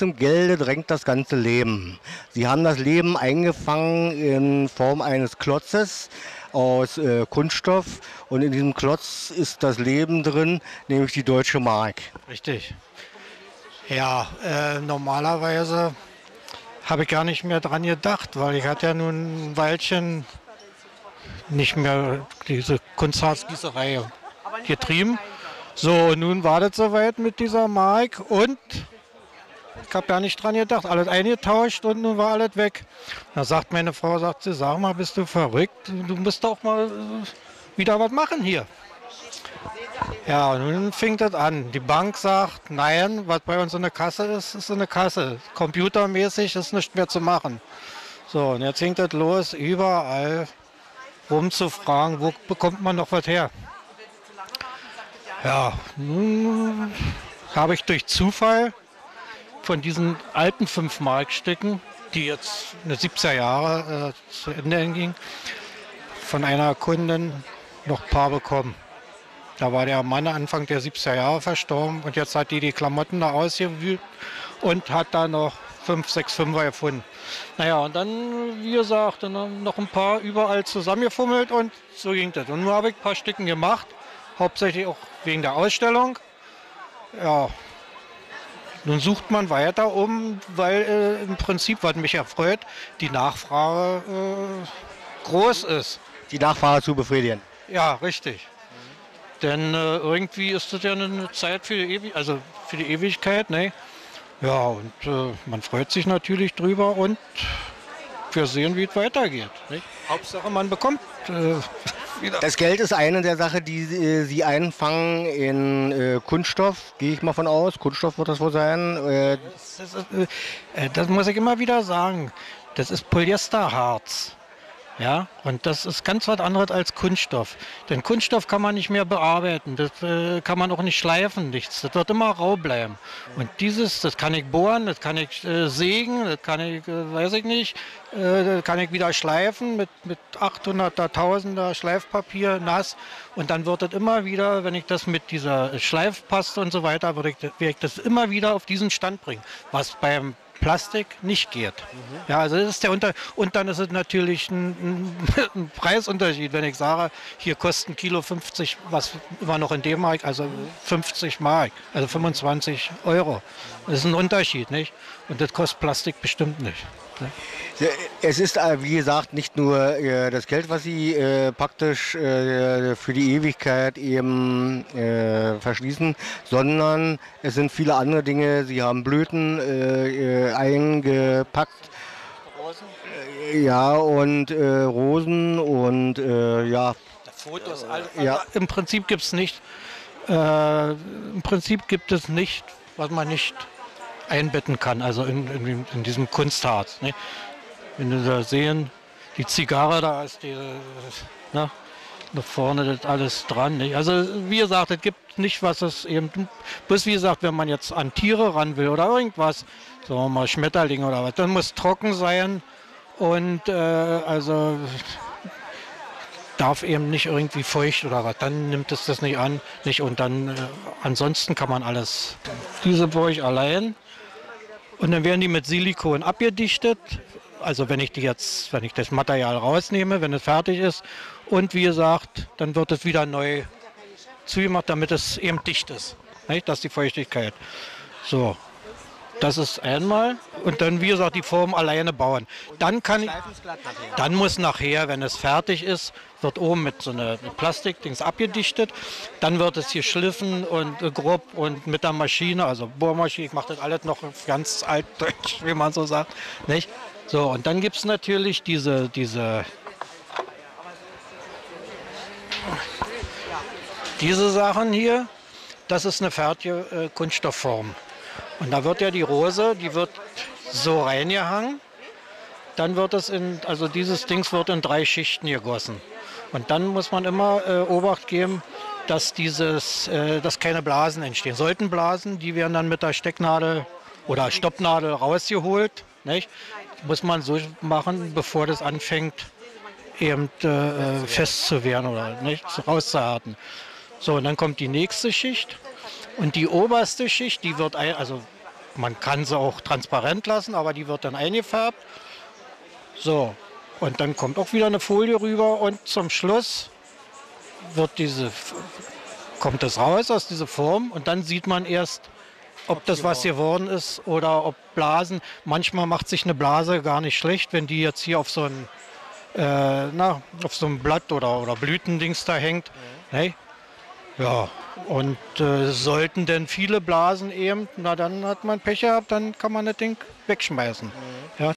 Zum Gelde drängt das ganze Leben. Sie haben das Leben eingefangen in Form eines Klotzes aus äh, Kunststoff und in diesem Klotz ist das Leben drin, nämlich die deutsche Mark. Richtig. Ja, äh, normalerweise habe ich gar nicht mehr dran gedacht, weil ich hatte ja nun ein Weilchen nicht mehr diese Kunstharzgießerei getrieben. So, nun war das soweit mit dieser Mark und ich habe ja nicht dran gedacht, alles eingetauscht und nun war alles weg. Da sagt meine Frau, sagt sie, sag mal, bist du verrückt? Du musst doch mal äh, wieder was machen hier. Ja, und nun fing das an. Die Bank sagt, nein, was bei uns in der Kasse ist, ist in der Kasse. Computermäßig ist nicht mehr zu machen. So, und jetzt fing das los, überall rumzufragen, wo bekommt man noch was her? Ja, nun habe ich durch Zufall von diesen alten 5-Mark-Stücken, die jetzt eine 70er Jahre äh, zu Ende ging, von einer Kundin noch ein paar bekommen. Da war der Mann Anfang der 70er Jahre verstorben und jetzt hat die die Klamotten da ausgewühlt und hat da noch 5, 6, 5er gefunden. Naja, und dann, wie gesagt, dann noch ein paar überall zusammengefummelt und so ging das. Und nun habe ich ein paar Stücken gemacht, hauptsächlich auch wegen der Ausstellung. Ja, nun sucht man weiter um, weil äh, im Prinzip, was mich erfreut, die Nachfrage äh, groß ist. Die Nachfrage zu befriedigen. Ja, richtig. Denn äh, irgendwie ist das ja eine Zeit für die, Ewi also für die Ewigkeit. Ne? Ja, und äh, man freut sich natürlich drüber und wir sehen, wie es weitergeht. Nicht? Hauptsache, man bekommt äh, wieder. Das Geld ist eine der Sachen, die äh, Sie einfangen in äh, Kunststoff, gehe ich mal von aus. Kunststoff wird das wohl sein. Äh, Das, ist, äh, äh, das muss ich immer wieder sagen. Das ist Polyesterharz. Ja, und das ist ganz was anderes als Kunststoff. Denn Kunststoff kann man nicht mehr bearbeiten, das äh, kann man auch nicht schleifen, nichts. Das wird immer rau bleiben. Und dieses, das kann ich bohren, das kann ich äh, sägen, das kann ich, äh, weiß ich nicht, äh, das kann ich wieder schleifen mit, mit 800er, 1000er Schleifpapier nass. Und dann wird das immer wieder, wenn ich das mit dieser Schleifpaste und so weiter, würde ich, ich das immer wieder auf diesen Stand bringen. Was beim Plastik nicht geht. Ja, also das ist der Unter und dann ist es natürlich ein, ein, ein Preisunterschied, wenn ich sage, hier kostet ein Kilo 50, was immer noch in D-Mark, also 50 Mark, also 25 Euro. Das ist ein Unterschied, nicht? Und das kostet Plastik bestimmt nicht. Es ist, äh, wie gesagt, nicht nur äh, das Geld, was Sie äh, praktisch äh, für die Ewigkeit eben verschließen, sondern es sind viele andere Dinge. Sie haben Blüten eingepackt. Ja, und äh, Rosen und äh, ja, Fotos, alles. Ja. Also Im Prinzip gibt es nicht, äh, im Prinzip gibt es nicht, was man nicht einbetten kann, also in, in, in diesem Kunstharz. Ne? Wenn Sie da sehen, die Zigarre da ist die, ne? da vorne das alles dran. Nicht? Also wie gesagt, es gibt nicht, was es eben, bloß wie gesagt, wenn man jetzt an Tiere ran will oder irgendwas, sagen wir mal Schmetterlinge oder was, dann muss trocken sein und äh, also darf eben nicht irgendwie feucht oder was, dann nimmt es das nicht an. Nicht, und dann, äh, ansonsten kann man alles. Diese baue ich allein. Und dann werden die mit Silikon abgedichtet. Also wenn ich die jetzt, wenn ich das Material rausnehme, wenn es fertig ist. Und wie gesagt, dann wird es wieder neu zugemacht, damit es eben dicht ist. Nicht? Das ist die Feuchtigkeit. So. Das ist einmal. Und dann, wie gesagt, die Form alleine bauen. Dann kann ich. Dann muss nachher, wenn es fertig ist, wird oben mit so einer Plastikdings abgedichtet. Dann wird es geschliffen und äh, grob und mit der Maschine, also Bohrmaschine, ich mache das alles noch ganz altdeutsch, wie man so sagt. Nicht? So, und dann gibt es natürlich diese, diese, diese Sachen hier. Das ist eine fertige äh, Kunststoffform. Und da wird ja die Rose, die wird so reingehangen. Dann wird es in, also dieses Dings wird in drei Schichten gegossen. Und dann muss man immer äh, Obacht geben, dass dieses, äh, dass keine Blasen entstehen. Sollten Blasen, die werden dann mit der Stecknadel oder Stoppnadel rausgeholt. Nicht? Muss man so machen, bevor das anfängt eben äh, fest zu werden oder nicht rauszuharten. So, und dann kommt die nächste Schicht und die oberste Schicht, die wird, ein, also man kann sie auch transparent lassen, aber die wird dann eingefärbt. So, und dann kommt auch wieder eine Folie rüber und zum Schluss wird diese, kommt das raus aus dieser Form und dann sieht man erst, ob das was geworden ist oder ob Blasen. Manchmal macht sich eine Blase gar nicht schlecht, wenn die jetzt hier auf so ein, äh, na, auf so ein Blatt oder, oder Blütendings da hängt. Mhm. Ne? Ja, und äh, sollten denn viele Blasen eben, na dann hat man Pech gehabt, dann kann man das Ding wegschmeißen. Mhm. Ja,